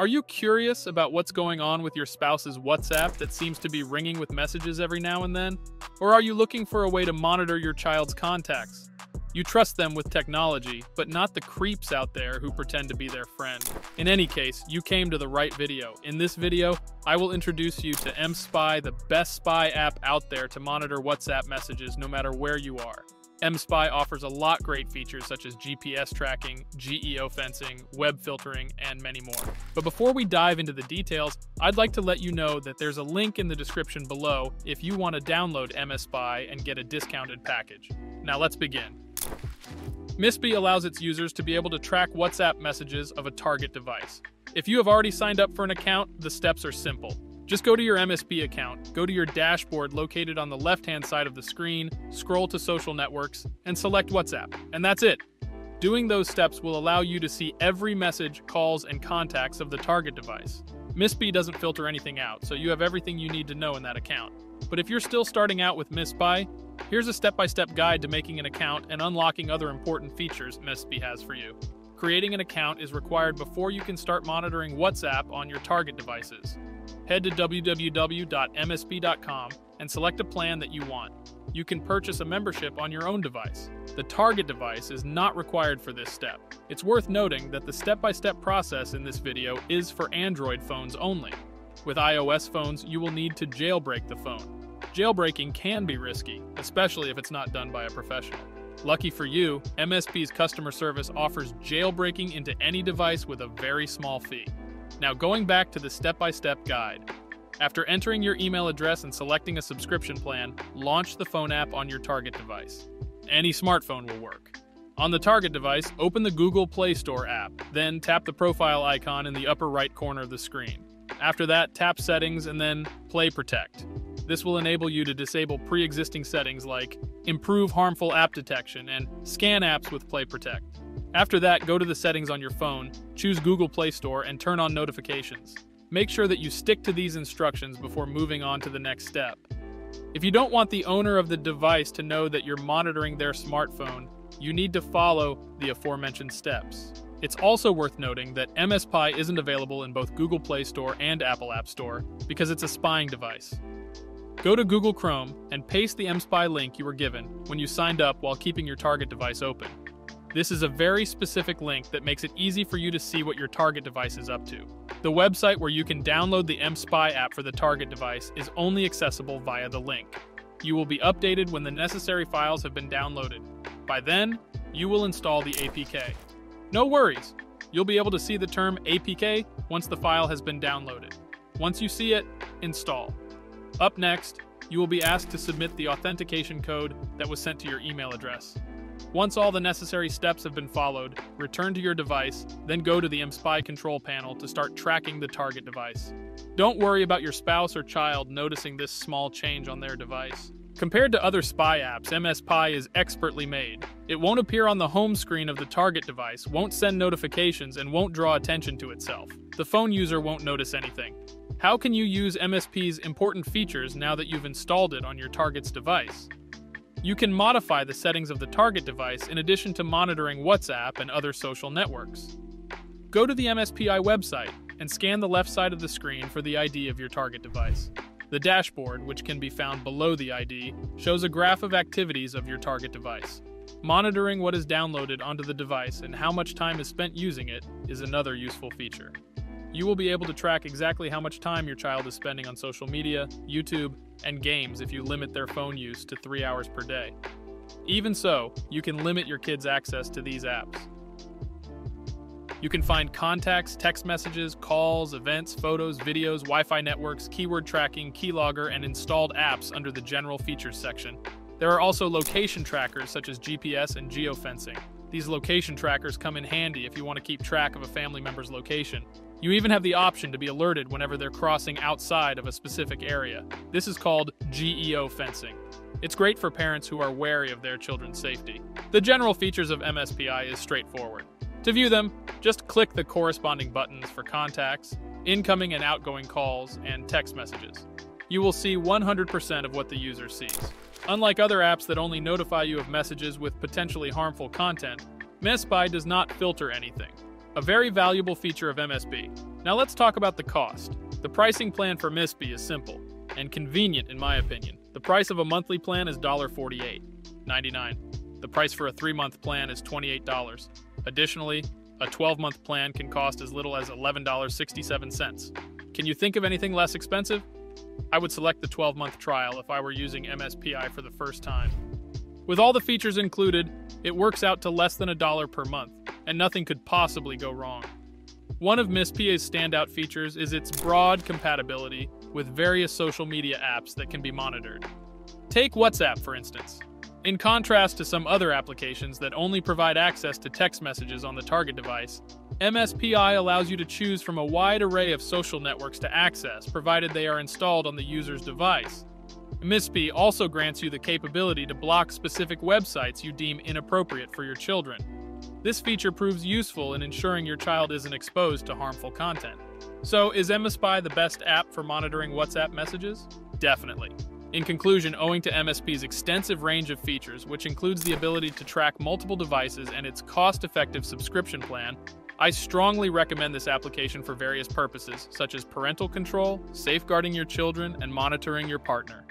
Are you curious about what's going on with your spouse's WhatsApp that seems to be ringing with messages every now and then? Or are you looking for a way to monitor your child's contacts? You trust them with technology, but not the creeps out there who pretend to be their friend. In any case, you came to the right video. In this video, I will introduce you to mSpy, the best spy app out there to monitor WhatsApp messages no matter where you are. mSpy offers a lot great features such as GPS tracking, GEO fencing, web filtering, and many more. But before we dive into the details, I'd like to let you know that there's a link in the description below if you want to download mSpy and get a discounted package. Now let's begin. MSPI allows its users to be able to track WhatsApp messages of a target device. If you have already signed up for an account, the steps are simple. Just go to your MSP account, go to your dashboard located on the left hand side of the screen, scroll to social networks, and select WhatsApp. And that's it. Doing those steps will allow you to see every message, calls, and contacts of the target device. MSPI doesn't filter anything out, so you have everything you need to know in that account. But if you're still starting out with MSPy, here's a step by step guide to making an account and unlocking other important features MSPy has for you. Creating an account is required before you can start monitoring WhatsApp on your target devices head to www.msp.com and select a plan that you want. You can purchase a membership on your own device. The target device is not required for this step. It's worth noting that the step-by-step process in this video is for Android phones only. With iOS phones, you will need to jailbreak the phone. Jailbreaking can be risky, especially if it's not done by a professional. Lucky for you, MSP's customer service offers jailbreaking into any device with a very small fee. Now, going back to the step by step guide. After entering your email address and selecting a subscription plan, launch the phone app on your target device. Any smartphone will work. On the target device, open the Google Play Store app, then tap the profile icon in the upper right corner of the screen. After that, tap Settings and then Play Protect. This will enable you to disable pre existing settings like improve harmful app detection and scan apps with Play Protect. After that, go to the settings on your phone, choose Google Play Store, and turn on notifications. Make sure that you stick to these instructions before moving on to the next step. If you don't want the owner of the device to know that you're monitoring their smartphone, you need to follow the aforementioned steps. It's also worth noting that MSPy isn't available in both Google Play Store and Apple App Store because it's a spying device. Go to Google Chrome and paste the MSPy link you were given when you signed up while keeping your target device open. This is a very specific link that makes it easy for you to see what your target device is up to. The website where you can download the MSpy app for the target device is only accessible via the link. You will be updated when the necessary files have been downloaded. By then, you will install the APK. No worries, you'll be able to see the term APK once the file has been downloaded. Once you see it, install. Up next, you will be asked to submit the authentication code that was sent to your email address. Once all the necessary steps have been followed, return to your device, then go to the MSpy control panel to start tracking the target device. Don't worry about your spouse or child noticing this small change on their device. Compared to other spy apps, MSPy is expertly made. It won't appear on the home screen of the target device, won't send notifications, and won't draw attention to itself. The phone user won't notice anything. How can you use MSP's important features now that you've installed it on your target's device? You can modify the settings of the target device in addition to monitoring WhatsApp and other social networks. Go to the MSPI website and scan the left side of the screen for the ID of your target device. The dashboard, which can be found below the ID, shows a graph of activities of your target device. Monitoring what is downloaded onto the device and how much time is spent using it is another useful feature. You will be able to track exactly how much time your child is spending on social media, YouTube, and games if you limit their phone use to three hours per day. Even so, you can limit your kids' access to these apps. You can find contacts, text messages, calls, events, photos, videos, Wi Fi networks, keyword tracking, keylogger, and installed apps under the General Features section. There are also location trackers such as GPS and geofencing. These location trackers come in handy if you want to keep track of a family member's location. You even have the option to be alerted whenever they're crossing outside of a specific area. This is called GEO fencing. It's great for parents who are wary of their children's safety. The general features of MSPI is straightforward. To view them, just click the corresponding buttons for contacts, incoming and outgoing calls, and text messages. You will see 100% of what the user sees. Unlike other apps that only notify you of messages with potentially harmful content, MSPI does not filter anything a very valuable feature of MSB. Now let's talk about the cost. The pricing plan for MSB is simple and convenient in my opinion. The price of a monthly plan is $48.99. The price for a 3-month plan is $28. Additionally, a 12-month plan can cost as little as $11.67. Can you think of anything less expensive? I would select the 12-month trial if I were using MSPI for the first time. With all the features included, it works out to less than a dollar per month, and nothing could possibly go wrong. One of MSPI's standout features is its broad compatibility with various social media apps that can be monitored. Take WhatsApp, for instance. In contrast to some other applications that only provide access to text messages on the target device, MSPI allows you to choose from a wide array of social networks to access, provided they are installed on the user's device. MSPI also grants you the capability to block specific websites you deem inappropriate for your children. This feature proves useful in ensuring your child isn't exposed to harmful content. So, is MSPI the best app for monitoring WhatsApp messages? Definitely. In conclusion, owing to MSPI's extensive range of features, which includes the ability to track multiple devices and its cost effective subscription plan, I strongly recommend this application for various purposes, such as parental control, safeguarding your children, and monitoring your partner.